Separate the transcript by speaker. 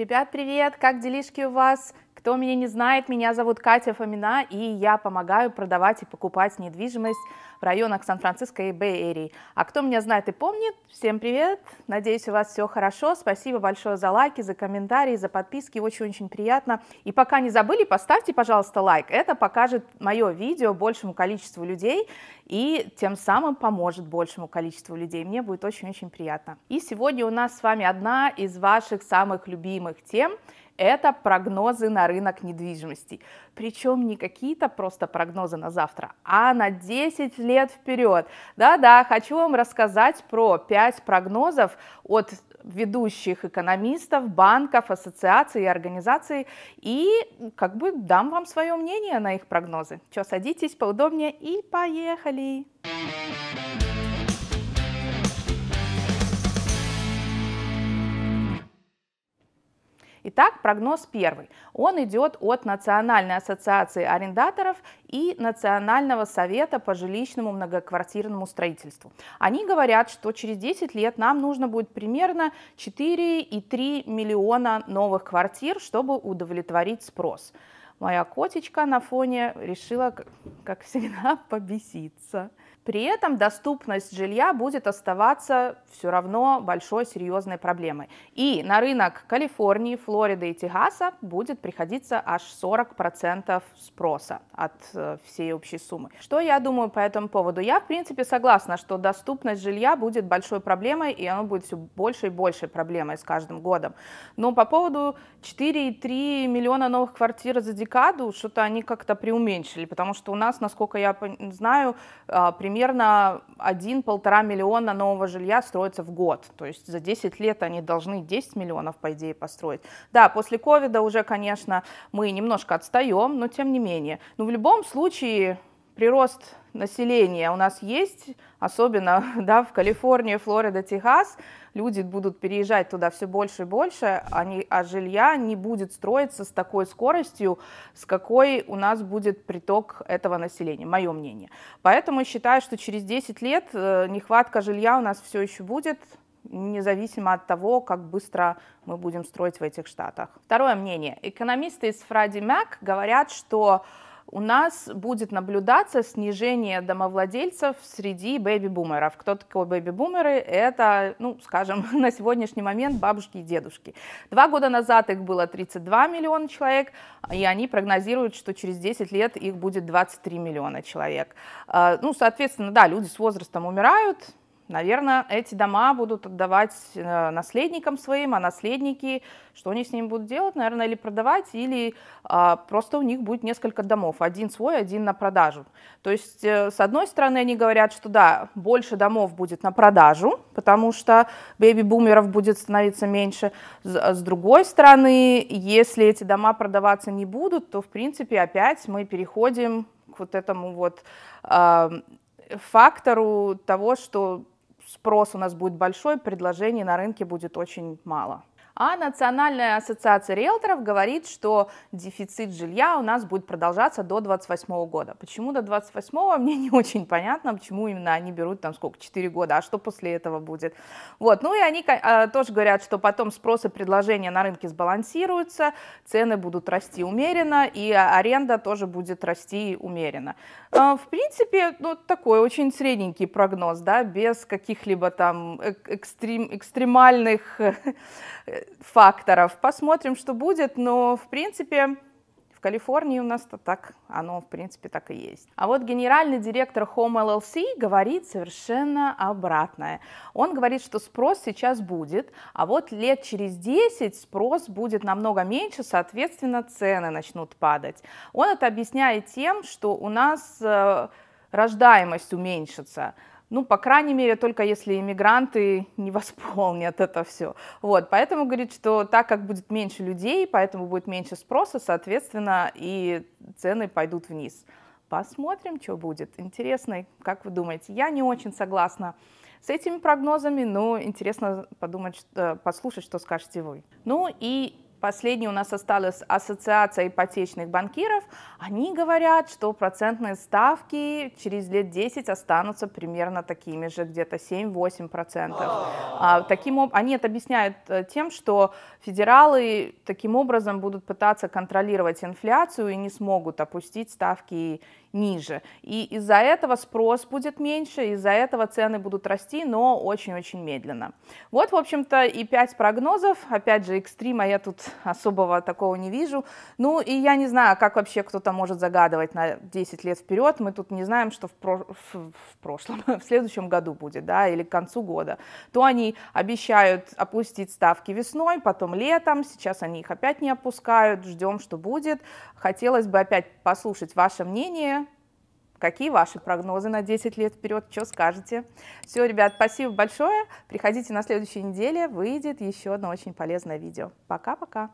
Speaker 1: Ребят, привет! Как делишки у вас? Кто меня не знает, меня зовут Катя Фомина, и я помогаю продавать и покупать недвижимость в районах Сан-Франциско и Бэй-Эрии. А кто меня знает и помнит, всем привет! Надеюсь, у вас все хорошо. Спасибо большое за лайки, за комментарии, за подписки. Очень-очень приятно. И пока не забыли, поставьте, пожалуйста, лайк. Это покажет мое видео большему количеству людей и тем самым поможет большему количеству людей. Мне будет очень-очень приятно. И сегодня у нас с вами одна из ваших самых любимых тем – это прогнозы на рынок недвижимости. Причем не какие-то просто прогнозы на завтра, а на 10 лет вперед. Да-да, хочу вам рассказать про 5 прогнозов от ведущих экономистов, банков, ассоциаций и организаций и как бы дам вам свое мнение на их прогнозы. Что, садитесь поудобнее и поехали! Поехали! Итак, прогноз первый. Он идет от Национальной ассоциации арендаторов и Национального совета по жилищному многоквартирному строительству. Они говорят, что через 10 лет нам нужно будет примерно 4,3 миллиона новых квартир, чтобы удовлетворить спрос. Моя котечка на фоне решила, как всегда, побеситься. При этом доступность жилья будет оставаться все равно большой серьезной проблемой. И на рынок Калифорнии, Флориды и Техаса будет приходиться аж 40% спроса от э, всей общей суммы. Что я думаю по этому поводу? Я, в принципе, согласна, что доступность жилья будет большой проблемой, и оно будет все больше и больше проблемой с каждым годом. Но по поводу 4,3 миллиона новых квартир за декаду, что-то они как-то преуменьшили, потому что у нас, насколько я знаю, примерно примерно 1-1,5 миллиона нового жилья строится в год. То есть за 10 лет они должны 10 миллионов, по идее, построить. Да, после ковида уже, конечно, мы немножко отстаем, но тем не менее. Но в любом случае прирост населения у нас есть, особенно да, в Калифорнии, Флорида, Техас, люди будут переезжать туда все больше и больше, они, а жилья не будет строиться с такой скоростью, с какой у нас будет приток этого населения, мое мнение. Поэтому считаю, что через 10 лет э, нехватка жилья у нас все еще будет, независимо от того, как быстро мы будем строить в этих штатах. Второе мнение. Экономисты из Фради Мак говорят, что у нас будет наблюдаться снижение домовладельцев среди бэби-бумеров. Кто такой бэби-бумеры? Это, ну, скажем, на сегодняшний момент бабушки и дедушки. Два года назад их было 32 миллиона человек, и они прогнозируют, что через 10 лет их будет 23 миллиона человек. А, ну, соответственно, да, люди с возрастом умирают, Наверное, эти дома будут отдавать э, наследникам своим, а наследники, что они с ними будут делать, наверное, или продавать, или а, просто у них будет несколько домов, один свой, один на продажу. То есть, э, с одной стороны, они говорят, что да, больше домов будет на продажу, потому что бэби-бумеров будет становиться меньше. С, с другой стороны, если эти дома продаваться не будут, то, в принципе, опять мы переходим к вот этому вот э, фактору того, что спрос у нас будет большой, предложений на рынке будет очень мало. А Национальная ассоциация риэлторов говорит, что дефицит жилья у нас будет продолжаться до 28 года. Почему до 28 мне не очень понятно, почему именно они берут там сколько, 4 года, а что после этого будет. Вот, ну и они а, тоже говорят, что потом спрос и предложение на рынке сбалансируются, цены будут расти умеренно, и аренда тоже будет расти умеренно. А, в принципе, ну, такой очень средненький прогноз, да, без каких-либо там экстрем, экстремальных факторов. Посмотрим, что будет, но в принципе в Калифорнии у нас-то так, оно в принципе так и есть. А вот генеральный директор Home LLC говорит совершенно обратное. Он говорит, что спрос сейчас будет, а вот лет через 10 спрос будет намного меньше, соответственно цены начнут падать. Он это объясняет тем, что у нас э, рождаемость уменьшится ну, по крайней мере, только если иммигранты не восполнят это все. Вот, поэтому говорит, что так как будет меньше людей, поэтому будет меньше спроса, соответственно, и цены пойдут вниз. Посмотрим, что будет. Интересно, как вы думаете? Я не очень согласна с этими прогнозами, но интересно подумать, послушать, что скажете вы. Ну и Последний у нас осталась ассоциация ипотечных банкиров. Они говорят, что процентные ставки через лет 10 останутся примерно такими же, где-то 7-8%. А, таким, они это объясняют э, тем, что федералы таким образом будут пытаться контролировать инфляцию и не смогут опустить ставки ниже. И из-за этого спрос будет меньше, из-за этого цены будут расти, но очень-очень медленно. Вот, в общем-то, и 5 прогнозов. Опять же, экстрима я тут особого такого не вижу. Ну, и я не знаю, как вообще кто-то может загадывать на 10 лет вперед. Мы тут не знаем, что в, про... в прошлом, в следующем году будет, да, или к концу года. То они обещают опустить ставки весной, потом летом, сейчас они их опять не опускают, ждем, что будет. Хотелось бы опять послушать ваше мнение, Какие ваши прогнозы на 10 лет вперед? Что скажете? Все, ребят, спасибо большое. Приходите на следующей неделе, выйдет еще одно очень полезное видео. Пока-пока.